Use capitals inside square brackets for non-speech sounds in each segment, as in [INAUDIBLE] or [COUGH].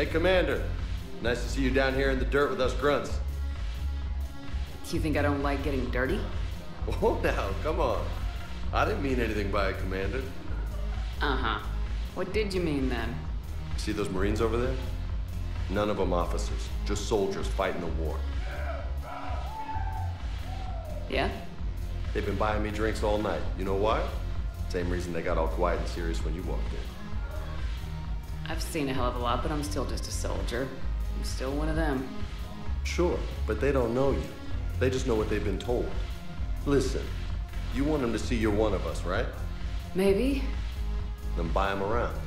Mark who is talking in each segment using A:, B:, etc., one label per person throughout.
A: Hey, Commander. Nice to see you down here in the dirt with us grunts.
B: You think I don't like getting dirty? [LAUGHS]
A: Oh, now, come on. I didn't mean anything by it, Commander.
B: Uh-huh. What did you mean then?
A: See those Marines over there? None of them officers, just soldiers fighting the war.
B: Yeah?
A: They've been buying me drinks all night. You know why? Same reason they got all quiet and serious when you walked in.
B: I've seen a hell of a lot, but I'm still just a soldier. I'm still one of them.
A: Sure, but they don't know you. They just know what they've been told. Listen, you want them to see you're one of us, right?
B: Maybe.
A: Then buy them around.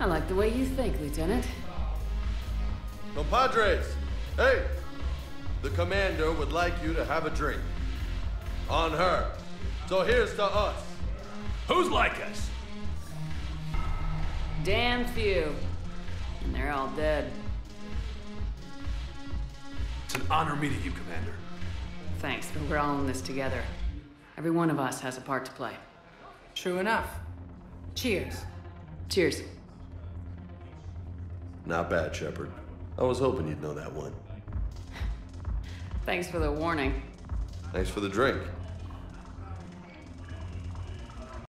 B: I like the way you think, Lieutenant.
A: Compadres, hey! The commander would like you to have a drink. On her. So here's to us.
C: Who's like us?
B: Damn few. And they're all dead.
C: It's an honor meeting you, Commander.
B: Thanks, but we're all in this together. Every one of us has a part to play.
D: True enough. Cheers.
B: Cheers.
A: Not bad, Shepard. I was hoping you'd know that one.
B: Thanks for the warning.
A: Thanks for the drink.